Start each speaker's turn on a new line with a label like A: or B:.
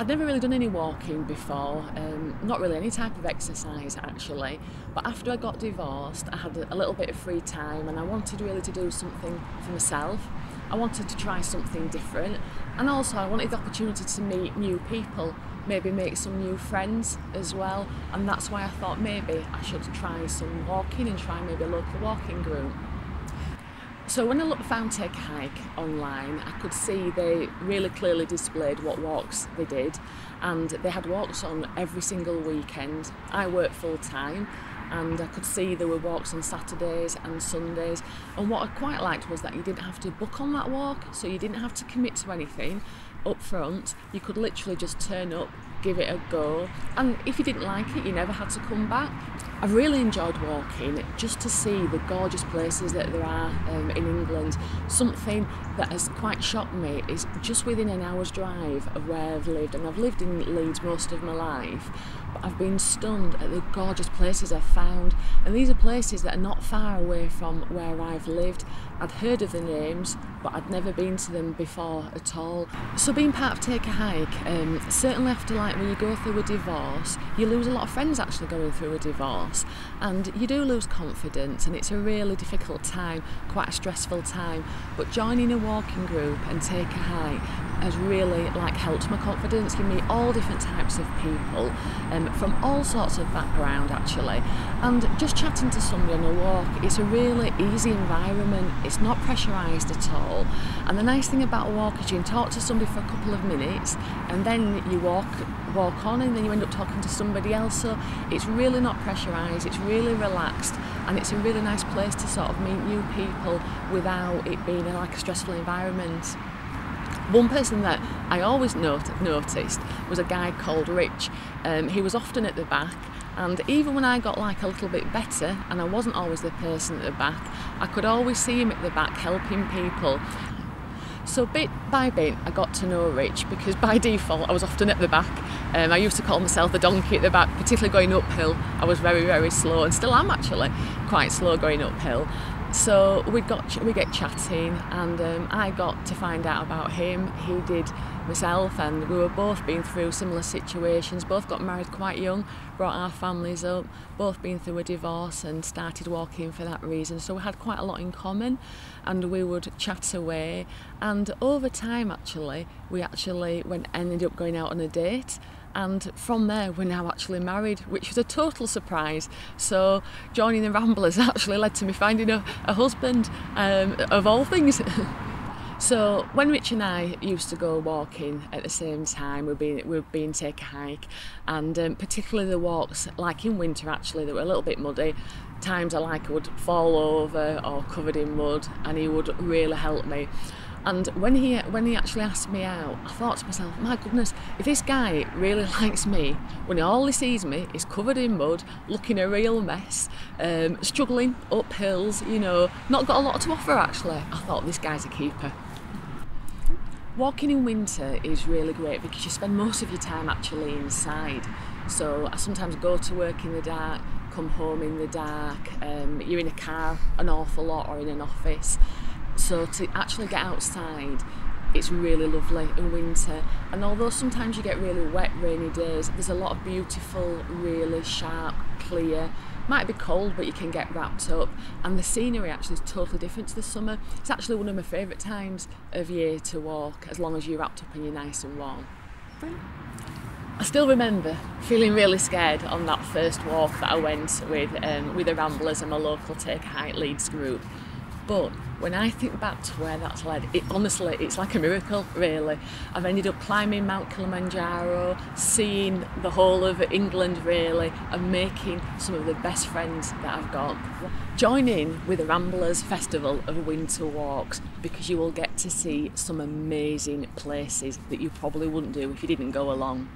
A: I'd never really done any walking before, um, not really any type of exercise actually. But after I got divorced, I had a little bit of free time and I wanted really to do something for myself. I wanted to try something different and also I wanted the opportunity to meet new people, maybe make some new friends as well. And that's why I thought maybe I should try some walking and try maybe a local walking group. So when I looked, found Take Hike online, I could see they really clearly displayed what walks they did. And they had walks on every single weekend. I work full time and I could see there were walks on Saturdays and Sundays. And what I quite liked was that you didn't have to book on that walk so you didn't have to commit to anything up front. You could literally just turn up give it a go. And if you didn't like it you never had to come back I've really enjoyed walking just to see the gorgeous places that there are um, in England. Something that has quite shocked me is just within an hour's drive of where I've lived, and I've lived in Leeds most of my life, but I've been stunned at the gorgeous places I've found. And these are places that are not far away from where I've lived. I'd heard of the names, but I'd never been to them before at all. So being part of Take a Hike, um, certainly after like when you go through a divorce, you lose a lot of friends actually going through a divorce, and you do lose confidence, and it's a really difficult time, quite a stressful time. But joining a walking group and Take a Hike has really like helped my confidence. You meet all different types of people um, from all sorts of background actually, and just chatting to somebody on a walk, it's a really easy environment. It's not pressurised at all. And the nice thing about a walk is you can talk to somebody for a couple of minutes, and then you walk walk on, and then you end up talking to somebody else. So it's really not pressurised. It's really relaxed, and it's a really nice place to sort of meet new people without it being like a stressful environment. One person that I always not- noticed was a guy called Rich. Um, he was often at the back, and even when I got like a little bit better, and I wasn't always the person at the back, I could always see him at the back helping people. So bit by bit, I got to know Rich because by default I was often at the back. Um, I used to call myself the donkey at the back, particularly going uphill. I was very, very slow, and still am actually quite slow going uphill. So we got we get chatting, and um, I got to find out about him. He did myself, and we were both been through similar situations. Both got married quite young, brought our families up. Both been through a divorce and started walking for that reason. So we had quite a lot in common, and we would chat away. And over time, actually, we actually went ended up going out on a date and from there we're now actually married which was a total surprise. So joining the ramblers actually led to me finding a, a husband um, of all things. So when Rich and I used to go walking at the same time we'd been we'd been take a hike. And um, particularly the walks like in winter actually they were a little bit muddy. Times I like would fall over or covered in mud and he would really help me and when he when he actually asked me out, I thought to myself, my goodness, if this guy really likes me, when all he sees me is covered in mud, looking a real mess, um, struggling up hills, you know, not got a lot to offer actually, I thought this guy's a keeper. Walking in winter is really great because you spend most of your time actually inside. So I sometimes go to work in the dark, come home in the dark, um, you're in a car an awful lot or in an office. So to actually get outside, it's really lovely in winter. And although sometimes you get really wet, rainy days, there's a lot of beautiful, really sharp, clear. Might be cold, but you can get wrapped up. And the scenery actually is totally different to the summer. It's actually one of my favourite times of year to walk, as long as you're wrapped up and you're nice and warm. I still remember feeling really scared on that first walk that I went with um, with the Ramblers and my local Take Hike Leeds group. But when I think back to where that's led, it honestly, it's like a miracle, really. I've ended up climbing Mount Kilimanjaro, seeing the whole of England, really, and making some of the best friends that I've got. Join in with the Ramblers Festival of Winter Walks because you will get to see some amazing places that you probably wouldn't do if you didn't go along.